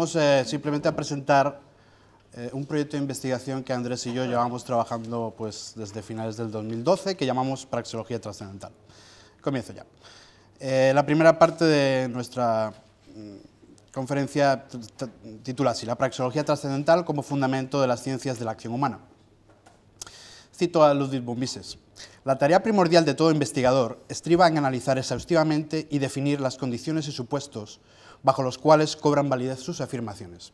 venimos eh, simplemente a presentar eh, un proyecto de investigación que Andrés y yo llevamos trabajando pues, desde finales del 2012, que llamamos Praxeología Trascendental. Comienzo ya. Eh, la primera parte de nuestra mm, conferencia titula así, La praxeología trascendental como fundamento de las ciencias de la acción humana. Cito a Ludwig von Mises. La tarea primordial de todo investigador estriba en analizar exhaustivamente y definir las condiciones y supuestos bajo los cuales cobran validez sus afirmaciones.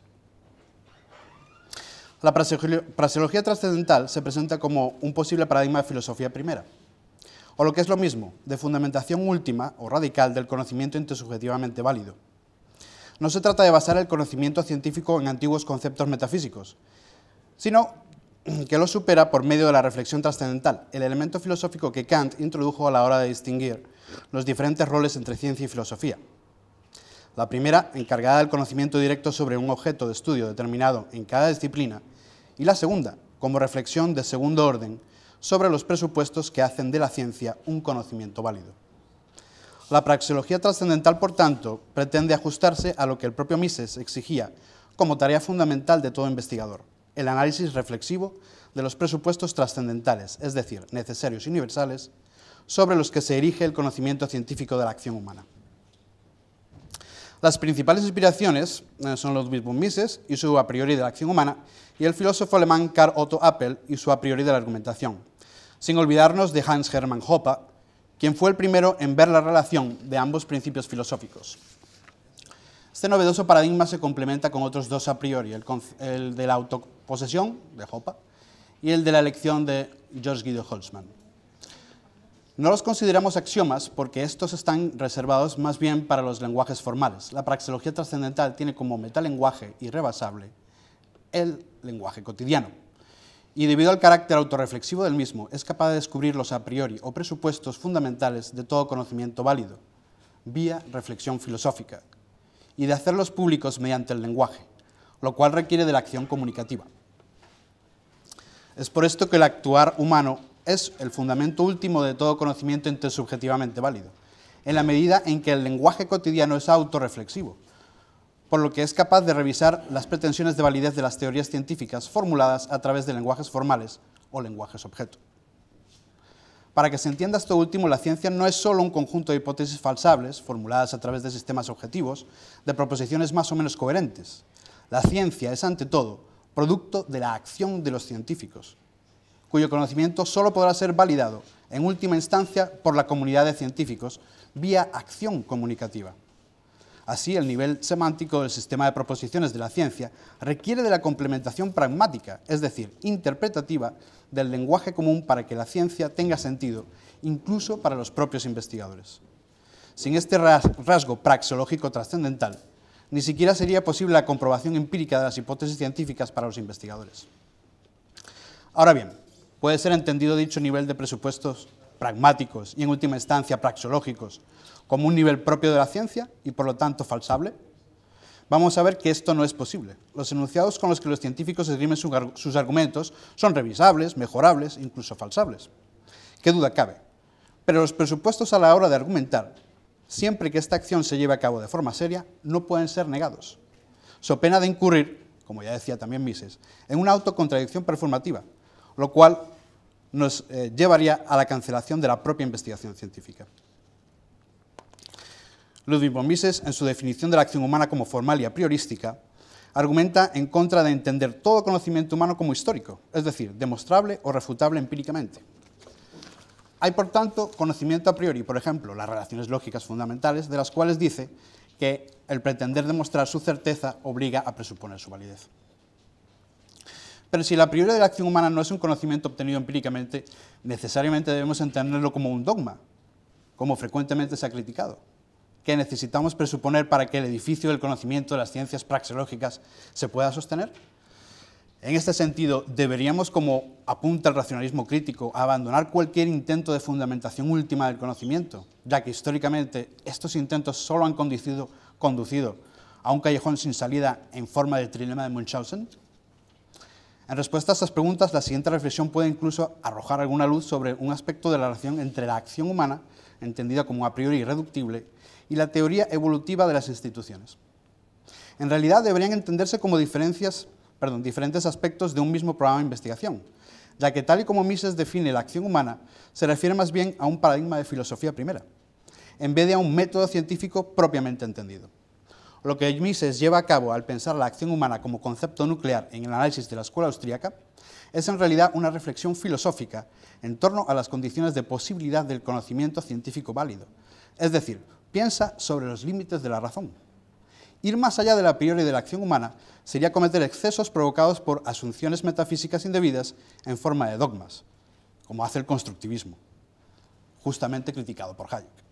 La praxeología trascendental se presenta como un posible paradigma de filosofía primera, o lo que es lo mismo, de fundamentación última o radical del conocimiento intersubjetivamente válido. No se trata de basar el conocimiento científico en antiguos conceptos metafísicos, sino que lo supera por medio de la reflexión trascendental, el elemento filosófico que Kant introdujo a la hora de distinguir los diferentes roles entre ciencia y filosofía. La primera, encargada del conocimiento directo sobre un objeto de estudio determinado en cada disciplina, y la segunda, como reflexión de segundo orden, sobre los presupuestos que hacen de la ciencia un conocimiento válido. La praxeología trascendental, por tanto, pretende ajustarse a lo que el propio Mises exigía como tarea fundamental de todo investigador, el análisis reflexivo de los presupuestos trascendentales, es decir, necesarios y universales, sobre los que se erige el conocimiento científico de la acción humana. Las principales inspiraciones eh, son los von Mises y su a priori de la acción humana, y el filósofo alemán Karl Otto Appel y su a priori de la argumentación, sin olvidarnos de Hans Hermann Hoppe, quien fue el primero en ver la relación de ambos principios filosóficos. Este novedoso paradigma se complementa con otros dos a priori, el, de la autoposesión, de Hoppe, y el de la elección de George Guido Holtzmann. No los consideramos axiomas porque estos están reservados más bien para los lenguajes formales. La praxeología trascendental tiene como metalenguaje irrebasable el lenguaje cotidiano. Y debido al carácter autorreflexivo del mismo, es capaz de descubrir los a priori o presupuestos fundamentales de todo conocimiento válido, vía reflexión filosófica, y de hacerlos públicos mediante el lenguaje, lo cual requiere de la acción comunicativa. Es por esto que el actuar humano es el fundamento último de todo conocimiento intersubjetivamente válido, en la medida en que el lenguaje cotidiano es autorreflexivo, por lo que es capaz de revisar las pretensiones de validez de las teorías científicas formuladas a través de lenguajes formales o lenguajes objeto. Para que se entienda esto último, la ciencia no es solo un conjunto de hipótesis falsables formuladas a través de sistemas objetivos, de proposiciones más o menos coherentes. La ciencia es, ante todo, producto de la acción de los científicos, cuyo conocimiento solo podrá ser validado, en última instancia, por la comunidad de científicos, vía acción comunicativa. Así, el nivel semántico del sistema de proposiciones de la ciencia requiere de la complementación pragmática, es decir, interpretativa, del lenguaje común para que la ciencia tenga sentido, incluso para los propios investigadores. Sin este rasgo praxeológico trascendental, ni siquiera sería posible la comprobación empírica de las hipótesis científicas para los investigadores. Ahora bien, puede ser entendido dicho nivel de presupuestos pragmáticos y en última instancia praxeológicos como un nivel propio de la ciencia y por lo tanto falsable? Vamos a ver que esto no es posible. Los enunciados con los que los científicos esgrimen sus argumentos son revisables, mejorables, incluso falsables. ¿Qué duda cabe? Pero los presupuestos a la hora de argumentar, siempre que esta acción se lleve a cabo de forma seria, no pueden ser negados. So pena de incurrir, como ya decía también Mises, en una autocontradicción performativa, lo cual nos eh, llevaría a la cancelación de la propia investigación científica. Ludwig von Mises, en su definición de la acción humana como formal y a priorística, argumenta en contra de entender todo conocimiento humano como histórico, es decir, demostrable o refutable empíricamente. Hay, por tanto, conocimiento a priori, por ejemplo, las relaciones lógicas fundamentales, de las cuales dice que el pretender demostrar su certeza obliga a presuponer su validez. Pero si la priori de la acción humana no es un conocimiento obtenido empíricamente, necesariamente debemos entenderlo como un dogma, como frecuentemente se ha criticado, que necesitamos presuponer para que el edificio del conocimiento de las ciencias praxeológicas se pueda sostener. En este sentido, deberíamos, como apunta el racionalismo crítico, abandonar cualquier intento de fundamentación última del conocimiento, ya que históricamente estos intentos solo han conducido, conducido a un callejón sin salida en forma del trilema de Munchausen. En respuesta a estas preguntas, la siguiente reflexión puede incluso arrojar alguna luz sobre un aspecto de la relación entre la acción humana, entendida como a priori irreductible, y la teoría evolutiva de las instituciones. en realidad deberían entenderse como diferencias, perdón, diferentes aspectos de un mismo programa de investigación, ya que tal y como Mises define la acción humana, se refiere más bien a un paradigma de filosofía primera, en vez de a un método científico propiamente entendido. Lo que Mises lleva a cabo al pensar la acción humana como concepto nuclear en el análisis de la escuela austríaca es en realidad una reflexión filosófica en torno a las condiciones de posibilidad del conocimiento científico válido, es decir, piensa sobre los límites de la razón. Ir más allá de la priori de la acción humana sería cometer excesos provocados por asunciones metafísicas indebidas en forma de dogmas, como hace el constructivismo, justamente criticado por Hayek.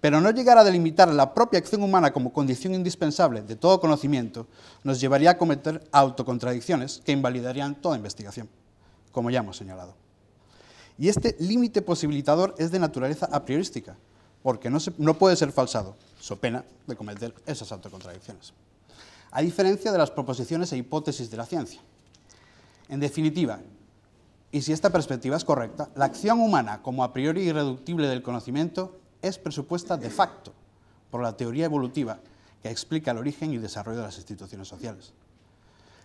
Pero no llegar a delimitar la propia acción humana como condición indispensable de todo conocimiento nos llevaría a cometer autocontradicciones que invalidarían toda investigación, como ya hemos señalado. Y este límite posibilitador es de naturaleza a priorística, porque no, no puede ser falsado, so pena de cometer esas autocontradicciones. A diferencia de las proposiciones e hipótesis de la ciencia. En definitiva, y si esta perspectiva es correcta, la acción humana como a priori irreductible del conocimiento es presupuesta de facto por la teoría evolutiva que explica el origen y desarrollo de las instituciones sociales.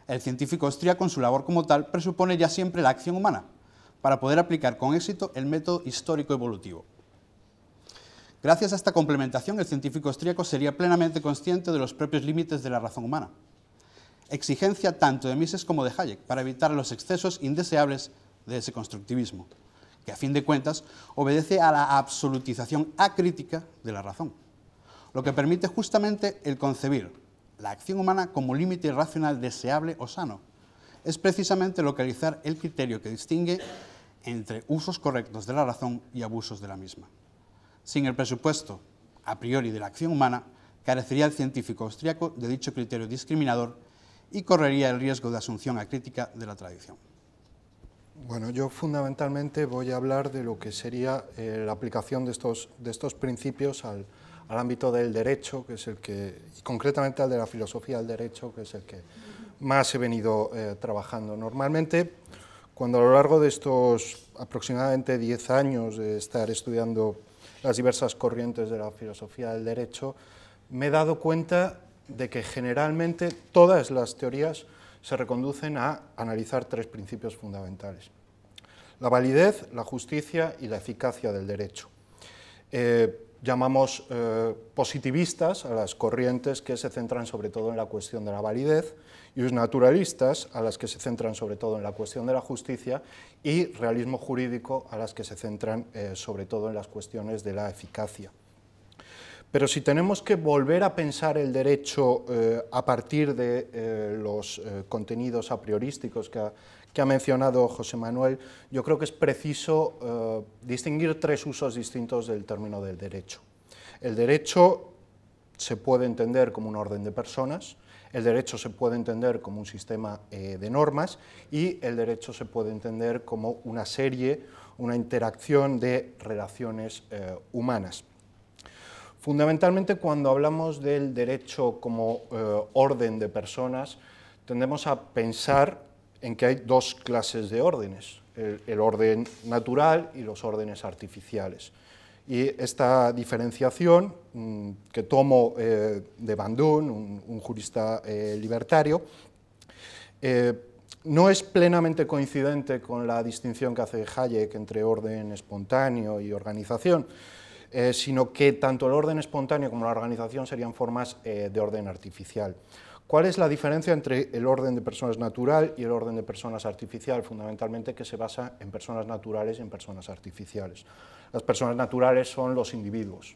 El científico austríaco, con su labor como tal, presupone ya siempre la acción humana para poder aplicar con éxito el método histórico evolutivo. Gracias a esta complementación, el científico austríaco sería plenamente consciente de los propios límites de la razón humana, exigencia tanto de Mises como de Hayek para evitar los excesos indeseables de ese constructivismo, que a fin de cuentas obedece a la absolutización acrítica de la razón, lo que permite justamente el concebir la acción humana como límite racional deseable o sano. Es precisamente localizar el criterio que distingue entre usos correctos de la razón y abusos de la misma. Sin el presupuesto a priori de la acción humana, carecería el científico austriaco de dicho criterio discriminador y correría el riesgo de asunción acrítica de la tradición. Bueno, yo fundamentalmente voy a hablar de lo que sería eh, la aplicación de estos, de estos principios al, al, ámbito del derecho, que es el que, y concretamente al de la filosofía del derecho, que es el que más he venido eh, trabajando. Normalmente, cuando a lo largo de estos aproximadamente 10 años de estar estudiando las diversas corrientes de la filosofía del derecho, me he dado cuenta de que generalmente todas las teorías se reconducen a analizar tres principios fundamentales. La validez, la justicia y la eficacia del derecho. Eh, llamamos eh, positivistas a las corrientes que se centran sobre todo en la cuestión de la validez y los naturalistas a las que se centran sobre todo en la cuestión de la justicia y realismo jurídico a las que se centran eh, sobre todo en las cuestiones de la eficacia. Pero si tenemos que volver a pensar el derecho eh, a partir de eh, los contenidos a priorísticos que ha, que ha, mencionado José Manuel, yo creo que es preciso distinguir tres usos distintos del término del derecho. El derecho se puede entender como un orden de personas, el derecho se puede entender como un sistema eh, de normas y el derecho se puede entender como una serie, una interacción de relaciones eh, humanas. Fundamentalmente cuando hablamos del derecho como eh, orden de personas, tendemos a pensar en que hay dos clases de órdenes, el orden natural y los órdenes artificiales. Y esta diferenciación mm, que tomo eh, de Bandún, un, jurista eh, libertario, no es plenamente coincidente con la distinción que hace Hayek entre orden espontáneo y organización, sino que tanto el orden espontáneo como la organización serían formas de orden artificial. ¿Cuál es la diferencia entre el orden de personas natural y el orden de personas artificial? Fundamentalmente que se basa en personas naturales y en personas artificiales. Las personas naturales son los individuos.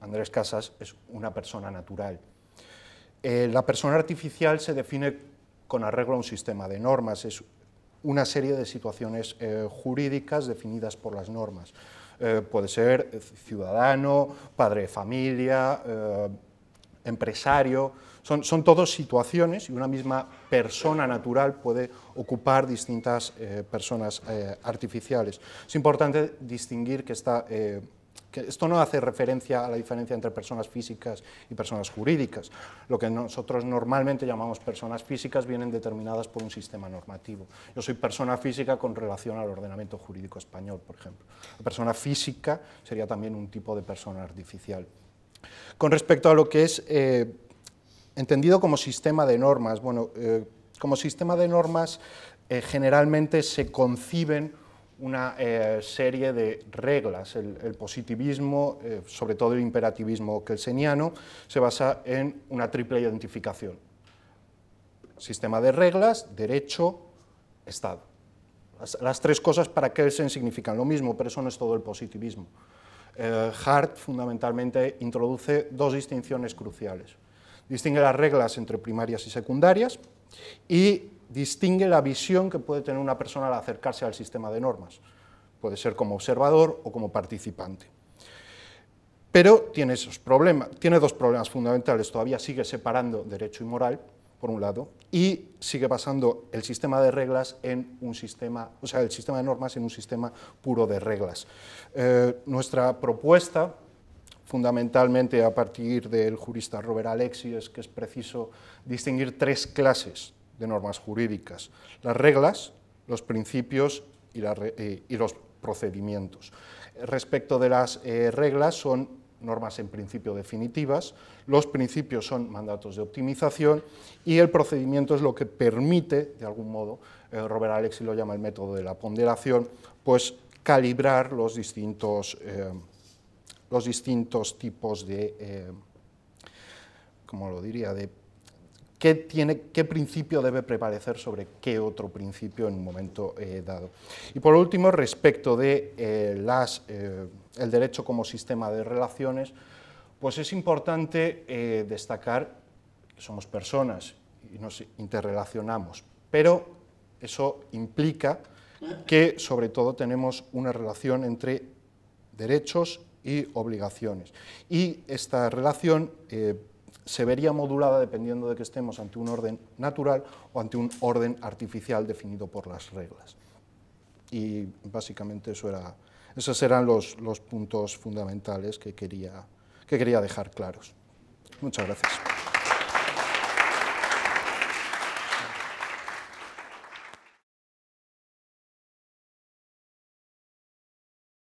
Andrés Casas es una persona natural. Eh, la persona artificial se define con arreglo a un sistema de normas, es una serie de situaciones eh, jurídicas definidas por las normas. Eh, puede ser ciudadano, padre de familia, empresario, son, son todos situaciones y una misma persona natural puede ocupar distintas eh, personas eh, artificiales. Es importante distinguir que, eh, esto no hace referencia a la diferencia entre personas físicas y personas jurídicas. Lo que nosotros normalmente llamamos personas físicas vienen determinadas por un sistema normativo. Yo soy persona física con relación al ordenamiento jurídico español, por ejemplo. La persona física sería también un tipo de persona artificial. Con respecto a lo que es entendido como sistema de normas. Bueno, eh, como sistema de normas eh, generalmente se conciben una eh, serie de reglas. El, positivismo, sobre todo el imperativismo kelseniano, se basa en una triple identificación. Sistema de reglas, derecho, Estado. Las, tres cosas para Kelsen significan lo mismo, pero eso no es todo el positivismo. Hart fundamentalmente introduce dos distinciones cruciales distingue las reglas entre primarias y secundarias y distingue la visión que puede tener una persona al acercarse al sistema de normas. Puede ser como observador o como participante. Pero tiene, esos problemas, tiene dos problemas fundamentales. Todavía sigue separando derecho y moral, por un lado, y sigue basando el sistema de reglas en un sistema, o sea, el sistema de normas en un sistema puro de reglas. Eh, nuestra propuesta fundamentalmente a partir del jurista Robert Alexi, es que es preciso distinguir tres clases de normas jurídicas, las reglas, los principios y, eh, los procedimientos. Respecto de las eh, reglas, son normas en principio definitivas, los principios son mandatos de optimización y el procedimiento es lo que permite, de algún modo, eh, Robert Alexi lo llama el método de la ponderación, pues calibrar los distintos los distintos tipos de, ¿cómo lo diría?, de qué, tiene, qué principio debe prevalecer sobre qué otro principio en un momento eh, dado. Y por último, respecto de eh, las, el derecho como sistema de relaciones, pues es importante destacar que somos personas y nos interrelacionamos, pero eso implica que sobre todo tenemos una relación entre derechos y obligaciones. Y esta relación eh, se vería modulada dependiendo de que estemos ante un orden natural o ante un orden artificial definido por las reglas. Y básicamente eso era, esos eran los, los puntos fundamentales que quería, que quería dejar claros. Muchas gracias.